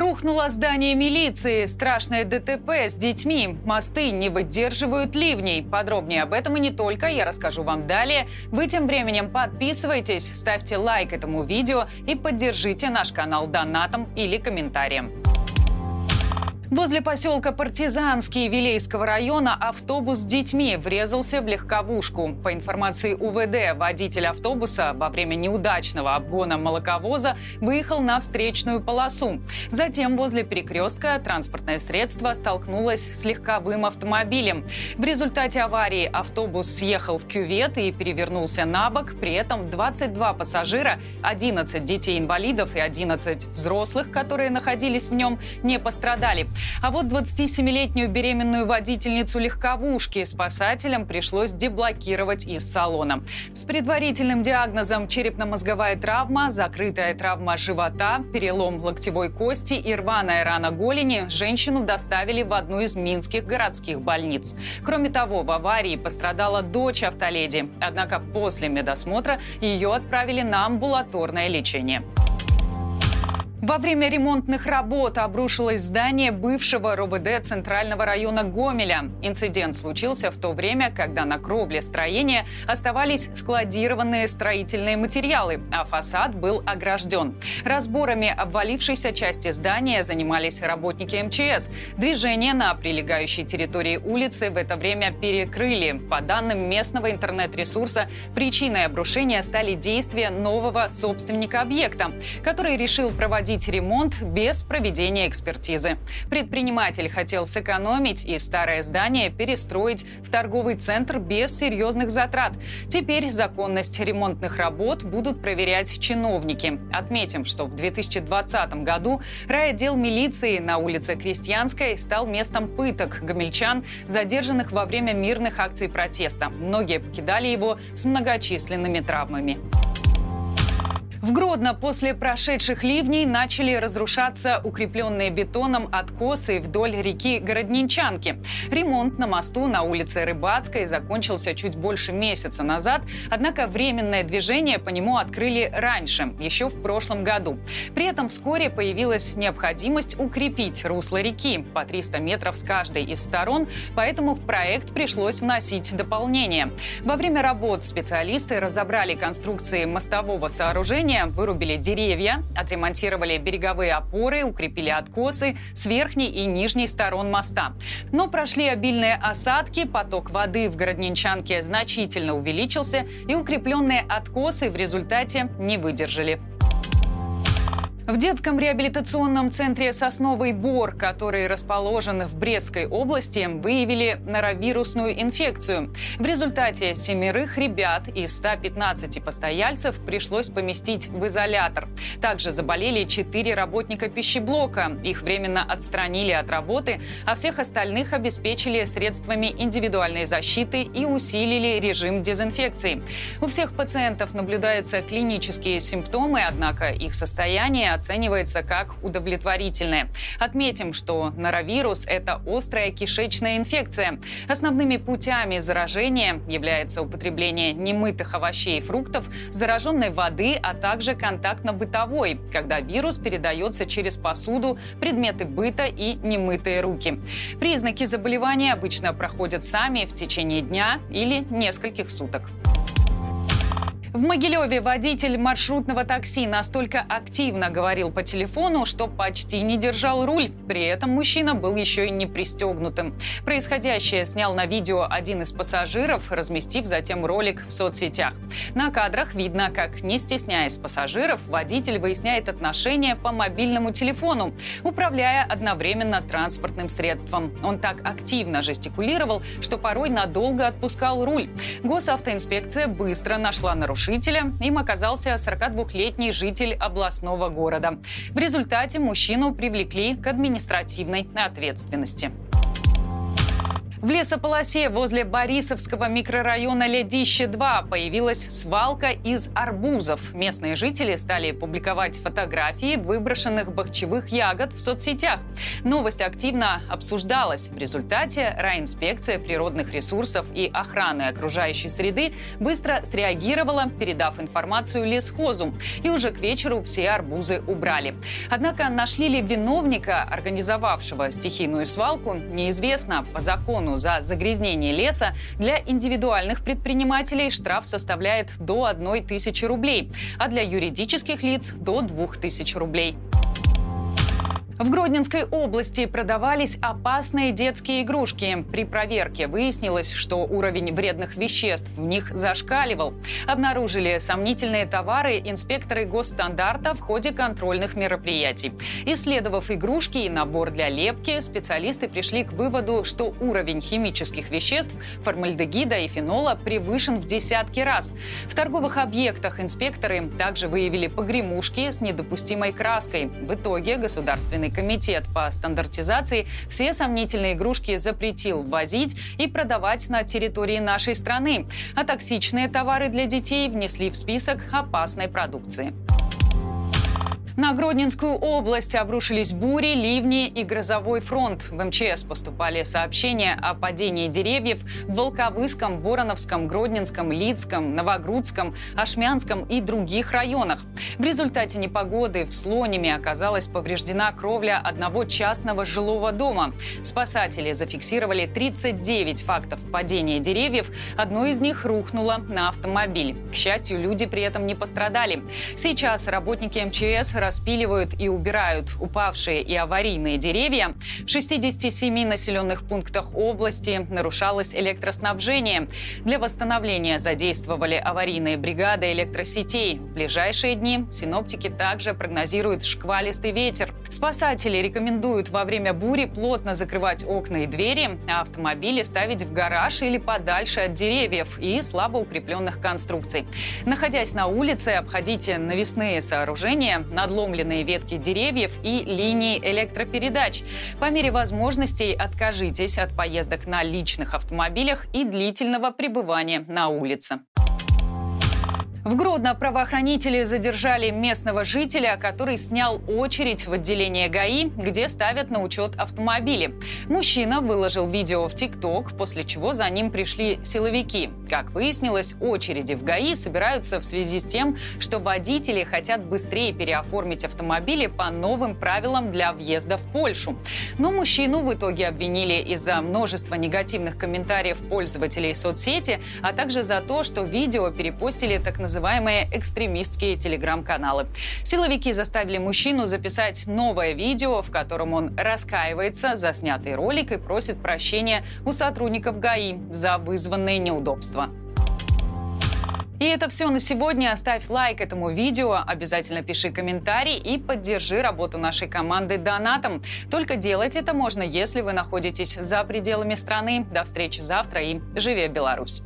Рухнуло здание милиции, страшное ДТП с детьми, мосты не выдерживают ливней. Подробнее об этом и не только я расскажу вам далее. Вы тем временем подписывайтесь, ставьте лайк этому видео и поддержите наш канал донатом или комментарием. Возле поселка Партизанский Вилейского района автобус с детьми врезался в легковушку. По информации УВД, водитель автобуса во время неудачного обгона молоковоза выехал на встречную полосу. Затем возле перекрестка транспортное средство столкнулось с легковым автомобилем. В результате аварии автобус съехал в кювет и перевернулся на бок. При этом 22 пассажира, 11 детей-инвалидов и 11 взрослых, которые находились в нем, не пострадали. А вот 27-летнюю беременную водительницу легковушки спасателям пришлось деблокировать из салона. С предварительным диагнозом черепно-мозговая травма, закрытая травма живота, перелом локтевой кости и рваная рана голени женщину доставили в одну из минских городских больниц. Кроме того, в аварии пострадала дочь автоледи. Однако после медосмотра ее отправили на амбулаторное лечение. Во время ремонтных работ обрушилось здание бывшего РОВД Центрального района Гомеля. Инцидент случился в то время, когда на кровле строения оставались складированные строительные материалы, а фасад был огражден. Разборами обвалившейся части здания занимались работники МЧС. Движение на прилегающей территории улицы в это время перекрыли. По данным местного интернет-ресурса, причиной обрушения стали действия нового собственника объекта, который решил проводить проводить ремонт без проведения экспертизы. Предприниматель хотел сэкономить и старое здание перестроить в торговый центр без серьезных затрат. Теперь законность ремонтных работ будут проверять чиновники. Отметим, что в 2020 году райотдел милиции на улице Крестьянской стал местом пыток гомельчан, задержанных во время мирных акций протеста. Многие покидали его с многочисленными травмами. В Гродно после прошедших ливней начали разрушаться укрепленные бетоном откосы вдоль реки Городнинчанки. Ремонт на мосту на улице Рыбацкой закончился чуть больше месяца назад, однако временное движение по нему открыли раньше, еще в прошлом году. При этом вскоре появилась необходимость укрепить русло реки по 300 метров с каждой из сторон, поэтому в проект пришлось вносить дополнение. Во время работ специалисты разобрали конструкции мостового сооружения населения вырубили деревья, отремонтировали береговые опоры, укрепили откосы с верхней и нижней сторон моста. Но прошли обильные осадки, поток воды в Городненчанке значительно увеличился, и укрепленные откосы в результате не выдержали. В детском реабилитационном центре «Сосновый Бор», который расположен в Брестской области, выявили норовирусную инфекцию. В результате семерых ребят из 115 постояльцев пришлось поместить в изолятор. Также заболели четыре работника пищеблока. Их временно отстранили от работы, а всех остальных обеспечили средствами индивидуальной защиты и усилили режим дезинфекции. У всех пациентов наблюдаются клинические симптомы, однако их состояние оценивается как удовлетворительное. Отметим, что норовирус – это острая кишечная инфекция. Основными путями заражения является употребление немытых овощей и фруктов, зараженной воды, а также контактно-бытовой, когда вирус передается через посуду, предметы быта и немытые руки. Признаки заболевания обычно проходят сами в течение дня или нескольких суток. В Могилеве водитель маршрутного такси настолько активно говорил по телефону, что почти не держал руль. При этом мужчина был еще и не пристегнутым. Происходящее снял на видео один из пассажиров, разместив затем ролик в соцсетях. На кадрах видно, как, не стесняясь пассажиров, водитель выясняет отношения по мобильному телефону, управляя одновременно транспортным средством. Он так активно жестикулировал, что порой надолго отпускал руль. Госавтоинспекция быстро нашла нарушение нарушителя. Им оказался 42-летний житель областного города. В результате мужчину привлекли к административной ответственности. В лесополосе возле Борисовского микрорайона Ледище-2 появилась свалка из арбузов. Местные жители стали публиковать фотографии выброшенных бахчевых ягод в соцсетях. Новость активно обсуждалась. В результате райинспекция природных ресурсов и охраны окружающей среды быстро среагировала, передав информацию лесхозу. И уже к вечеру все арбузы убрали. Однако нашли ли виновника, организовавшего стихийную свалку, неизвестно. По закону закону за загрязнение леса для индивидуальных предпринимателей штраф составляет до 1 тысячи рублей, а для юридических лиц – до 2 тысяч рублей. В Гродненской области продавались опасные детские игрушки. При проверке выяснилось, что уровень вредных веществ в них зашкаливал. Обнаружили сомнительные товары инспекторы госстандарта в ходе контрольных мероприятий. Исследовав игрушки и набор для лепки, специалисты пришли к выводу, что уровень химических веществ, формальдегида и фенола превышен в десятки раз. В торговых объектах инспекторы также выявили погремушки с недопустимой краской. В итоге государственный комитет по стандартизации все сомнительные игрушки запретил ввозить и продавать на территории нашей страны, а токсичные товары для детей внесли в список опасной продукции. На Гродненскую область обрушились бури, ливни и грозовой фронт. В МЧС поступали сообщения о падении деревьев в Волковыском, Вороновском, Гродненском, Лицком, Новогрудском, Ашмянском и других районах. В результате непогоды в Слониме оказалась повреждена кровля одного частного жилого дома. Спасатели зафиксировали 39 фактов падения деревьев. Одно из них рухнуло на автомобиль. К счастью, люди при этом не пострадали. Сейчас работники МЧС распиливают и убирают упавшие и аварийные деревья. В 67 населенных пунктах области нарушалось электроснабжение. Для восстановления задействовали аварийные бригады электросетей. В ближайшие дни синоптики также прогнозируют шквалистый ветер. Спасатели рекомендуют во время бури плотно закрывать окна и двери, а автомобили ставить в гараж или подальше от деревьев и слабо укрепленных конструкций. Находясь на улице, обходите навесные сооружения, надлом надломленные ветки деревьев и линии электропередач. По мере возможностей откажитесь от поездок на личных автомобилях и длительного пребывания на улице. В Гродно правоохранители задержали местного жителя, который снял очередь в отделение ГАИ, где ставят на учет автомобили. Мужчина выложил видео в ТикТок, после чего за ним пришли силовики. Как выяснилось, очереди в ГАИ собираются в связи с тем, что водители хотят быстрее переоформить автомобили по новым правилам для въезда в Польшу. Но мужчину в итоге обвинили из-за множества негативных комментариев пользователей соцсети, а также за то, что видео перепостили так называемые называемые экстремистские телеграм-каналы. Силовики заставили мужчину записать новое видео, в котором он раскаивается за снятый ролик и просит прощения у сотрудников ГАИ за вызванные неудобства. И это все на сегодня. Ставь лайк этому видео, обязательно пиши комментарий и поддержи работу нашей команды донатом. Только делать это можно, если вы находитесь за пределами страны. До встречи завтра и живи Беларусь!